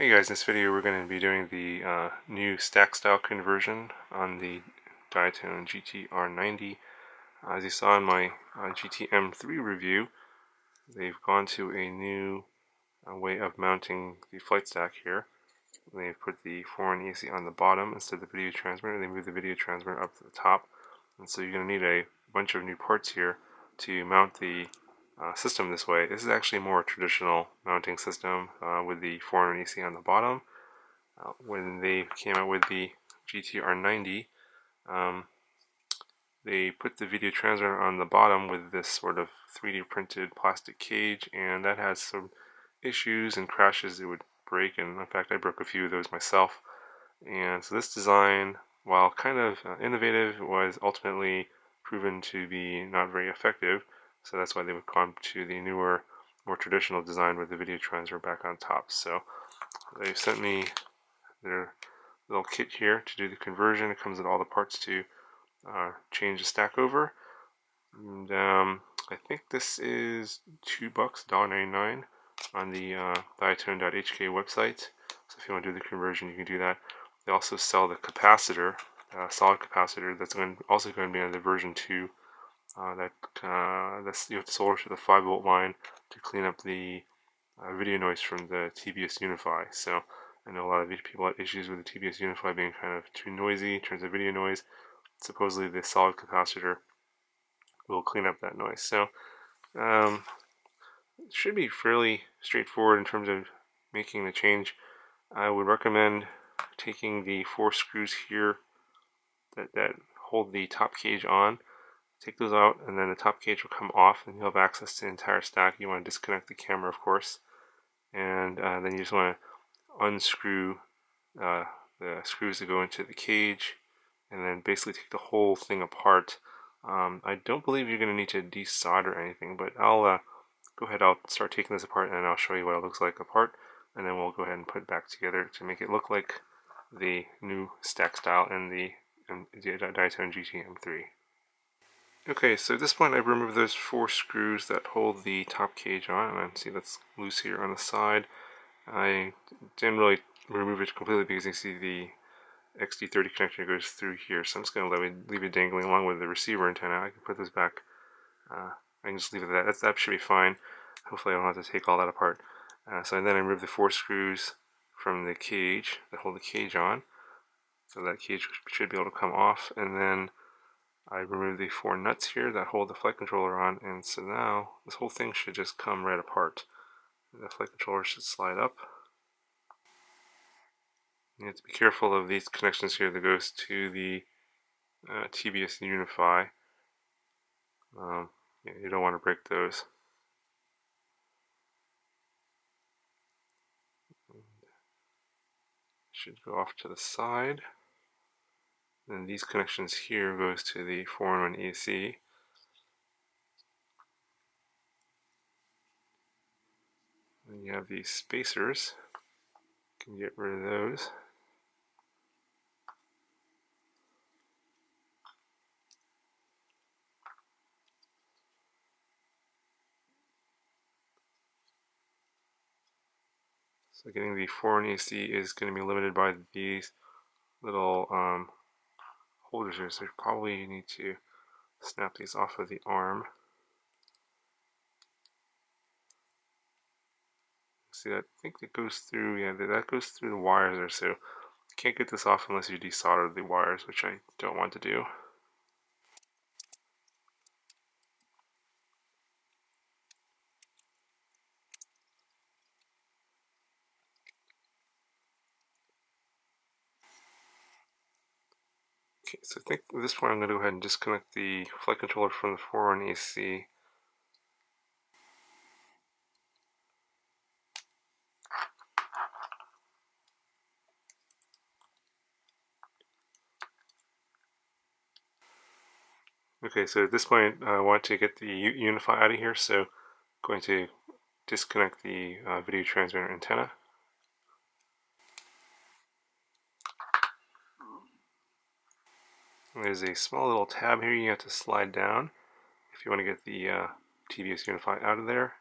Hey guys, in this video we're going to be doing the uh, new stack style conversion on the Diatone GT-R90. Uh, as you saw in my uh, GT-M3 review, they've gone to a new uh, way of mounting the flight stack here. They've put the 4-in-1 ESC on the bottom instead of the video transmitter. They moved the video transmitter up to the top. And so you're going to need a bunch of new parts here to mount the uh, system this way. This is actually more traditional mounting system uh, with the 4-in-1 ESC on the bottom. Uh, when they came out with the GT-R90, um, they put the video transmitter on the bottom with this sort of 3D printed plastic cage, and that has some issues and crashes it would break, and in fact I broke a few of those myself. And so this design, while kind of uh, innovative, was ultimately proven to be not very effective. So that's why they would come to the newer, more traditional design with the video transmitter back on top. So they sent me their little kit here to do the conversion. It comes with all the parts to uh, change the stack over. And um, I think this is two bucks, $1.99 on the uh, diatone.hk website. So if you want to do the conversion, you can do that. They also sell the capacitor, uh, solid capacitor. That's going also going to be on the version 2 uh, that uh, that's you have to solder to the 5 volt line to clean up the uh, video noise from the TBS Unify. So I know a lot of people have issues with the TBS Unify being kind of too noisy in terms of video noise. Supposedly the solid capacitor will clean up that noise. So um, it should be fairly straightforward in terms of making the change. I would recommend taking the four screws here that, that hold the top cage on take those out and then the top cage will come off and you'll have access to the entire stack. You want to disconnect the camera of course and uh, then you just want to unscrew uh, the screws that go into the cage and then basically take the whole thing apart. Um, I don't believe you're going to need to desolder anything but I'll uh, go ahead I'll start taking this apart and I'll show you what it looks like apart and then we'll go ahead and put it back together to make it look like the new stack style in the, in the Diatone GT-M3. Okay, so at this point I've removed those four screws that hold the top cage on, and see that's loose here on the side. I didn't really remove it completely because you see the XT30 connector goes through here, so I'm just going to leave it, leave it dangling along with the receiver antenna. I can put this back, uh, I can just leave it at that. that should be fine. Hopefully I don't have to take all that apart. Uh, so then I remove the four screws from the cage that hold the cage on. So that cage should be able to come off, and then I removed the four nuts here that hold the flight controller on and so now this whole thing should just come right apart. The flight controller should slide up. You have to be careful of these connections here that goes to the uh, TBS Unify. Um, yeah, you don't want to break those. Should go off to the side. And these connections here goes to the 4-in-1 ESC. Then you have these spacers. You can get rid of those. So getting the 4-in ESC is going to be limited by these little um, holders here, so probably you need to snap these off of the arm. See, I think it goes through, yeah, that goes through the wires there, so can't get this off unless you desolder the wires, which I don't want to do. Okay, so I think at this point I'm going to go ahead and disconnect the flight controller from the 4-in ESC. Okay, so at this point I want to get the Unify out of here, so I'm going to disconnect the uh, video transmitter antenna. There's a small little tab here you have to slide down if you want to get the uh, TBS Unify out of there.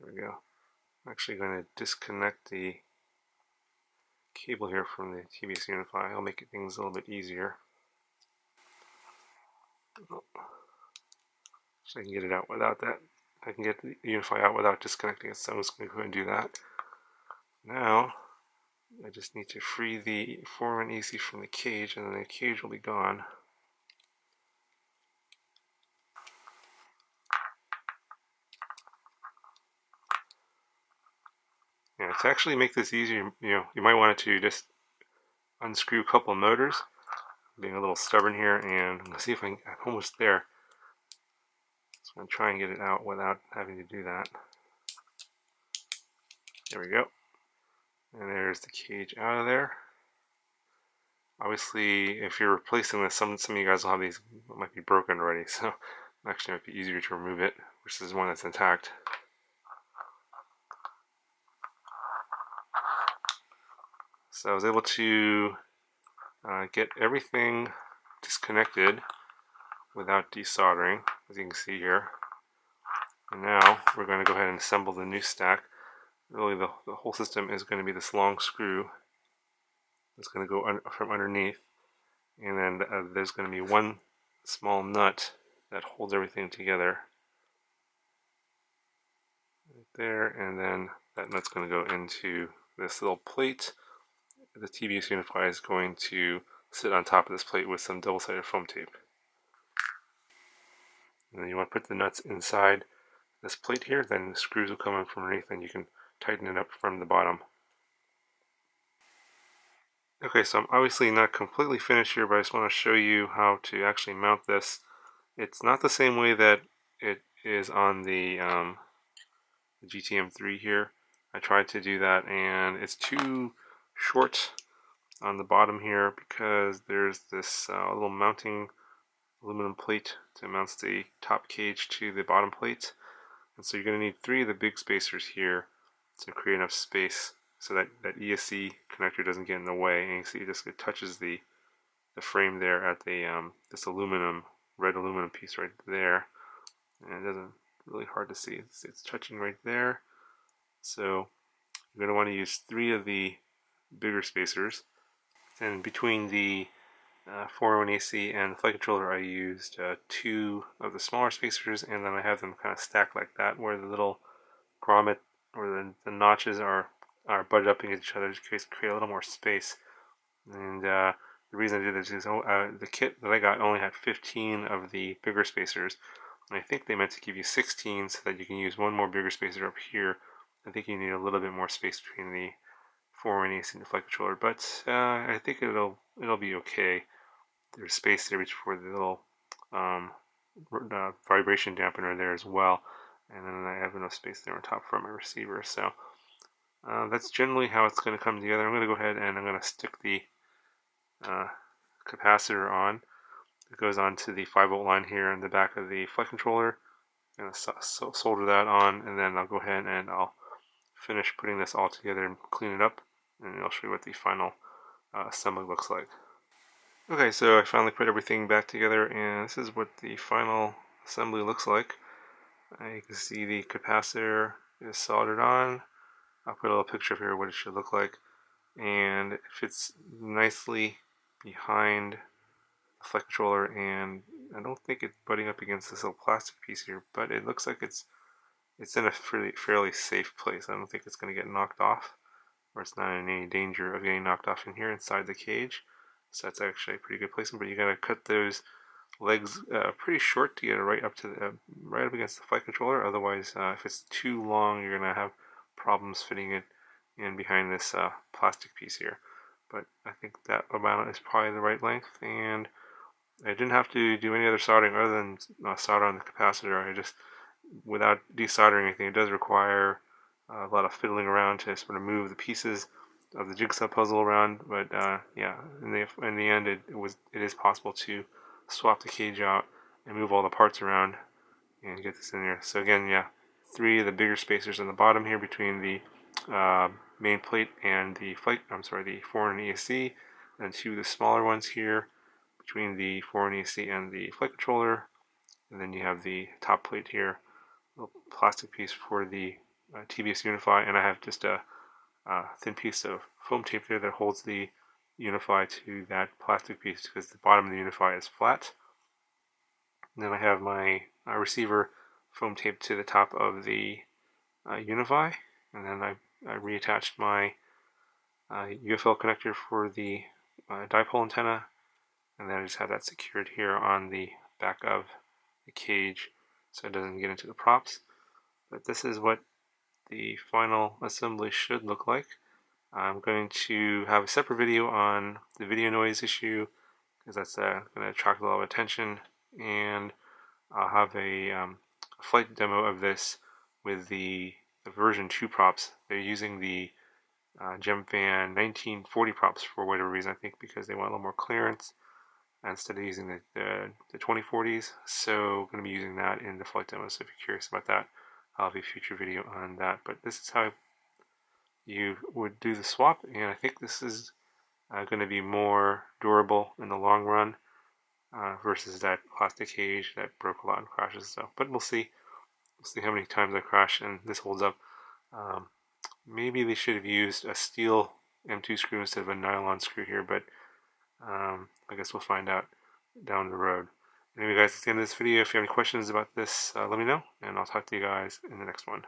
There we go. I'm actually going to disconnect the cable here from the TBS Unify. I'll make things a little bit easier. Oh. So I can get it out without that I can get the Unify out without disconnecting it, so I'm just going to go ahead and do that. Now, I just need to free the 4 ESC from the cage, and then the cage will be gone. Yeah, to actually make this easier, you know, you might want to just unscrew a couple motors. Being a little stubborn here, and see if I can, I'm almost there. To try and get it out without having to do that. There we go. And there's the cage out of there. Obviously, if you're replacing this, some, some of you guys will have these, might be broken already, so actually it might be easier to remove it versus one that's intact. So I was able to uh, get everything disconnected without desoldering, as you can see here. And now we're going to go ahead and assemble the new stack. Really the, the whole system is going to be this long screw that's going to go un from underneath. And then uh, there's going to be one small nut that holds everything together. Right there, and then that nut's going to go into this little plate the TBS Unify is going to sit on top of this plate with some double-sided foam tape. And then you want to put the nuts inside this plate here, then the screws will come in from underneath and you can tighten it up from the bottom. Okay, so I'm obviously not completely finished here, but I just want to show you how to actually mount this. It's not the same way that it is on the, um, the GT-M3 here. I tried to do that and it's too short on the bottom here because there's this uh, little mounting aluminum plate to mount the top cage to the bottom plate. And so you're going to need three of the big spacers here to create enough space so that that ESC connector doesn't get in the way. And you see it just it touches the the frame there at the um, this aluminum red aluminum piece right there, and it doesn't really hard to see. It's, it's touching right there. So you're going to want to use three of the bigger spacers. And between the uh, 4-in-1 ESC and the flight controller, I used uh, two of the smaller spacers, and then I have them kind of stacked like that, where the little grommet or the, the notches are are butted up against each other to create, create a little more space. And uh, the reason I did this is oh, uh, the kit that I got only had 15 of the bigger spacers, and I think they meant to give you 16 so that you can use one more bigger spacer up here. I think you need a little bit more space between the for any the flight controller, but uh, I think it'll it'll be okay. There's space there for the little um, uh, vibration dampener there as well, and then I have enough space there on top for my receiver. So uh, that's generally how it's going to come together. I'm going to go ahead and I'm going to stick the uh, capacitor on. It goes onto the 5 volt line here in the back of the flight controller. I'm going to solder that on, and then I'll go ahead and I'll finish putting this all together and clean it up and I'll show you what the final uh, assembly looks like. Okay, so I finally put everything back together and this is what the final assembly looks like. You can see the capacitor is soldered on. I'll put a little picture of here what it should look like and it fits nicely behind the flight controller and I don't think it's butting up against this little plastic piece here but it looks like it's it's in a fairly, fairly safe place. I don't think it's going to get knocked off or it's not in any danger of getting knocked off in here inside the cage. So that's actually a pretty good placement, but you gotta cut those legs uh, pretty short to get it right up to the, uh, right up against the flight controller. Otherwise, uh, if it's too long, you're gonna have problems fitting it in behind this uh, plastic piece here. But I think that amount is probably the right length, and I didn't have to do any other soldering other than uh, solder on the capacitor. I just, without desoldering anything, it does require a lot of fiddling around to sort of move the pieces of the jigsaw puzzle around. But uh, yeah, in the in the end, it, it, was it is possible to swap the cage out and move all the parts around and get this in there. So again, yeah, three of the bigger spacers on the bottom here between the uh, main plate and the flight. I'm sorry, the 4-in-1 ESC, and two of the smaller ones here between the 4-in-1 ESC and the flight controller. And then you have the top plate here, little plastic piece for the uh, TBS Unify, and I have just a, a, thin piece of foam tape there that holds the Unify to that plastic piece because the bottom of the Unify is flat. And then I have my uh, receiver foam taped to the top of the uh, Unify, and then I, I reattached my UFL uh, connector for the uh, dipole antenna, and then I just have that secured here on the back of the cage so it doesn't get into the props. But this is what the final assembly should look like. I'm going to have a separate video on the video noise issue because that's uh, going to attract a lot of attention and I'll have a, um, flight demo of this with the, the, version 2 props. They're using the uh, Gemfan 1940 props for whatever reason, I think because they want a little more clearance instead of using the, the, the 2040s. So I'm going to be using that in the flight demo, so if you're curious about that, I'll a future video on that. But this is how you would do the swap, and I think this is uh, going to be more durable in the long run uh, versus that plastic cage that broke a lot in crashes. So, but we'll see. We'll see how many times I crash and this holds up. Um, maybe they should have used a steel M2 screw instead of a nylon screw here, but um, I guess we'll find out down the road. Anyway, guys, that's the end of this video. If you have any questions about this, uh, let me know, and I'll talk to you guys in the next one.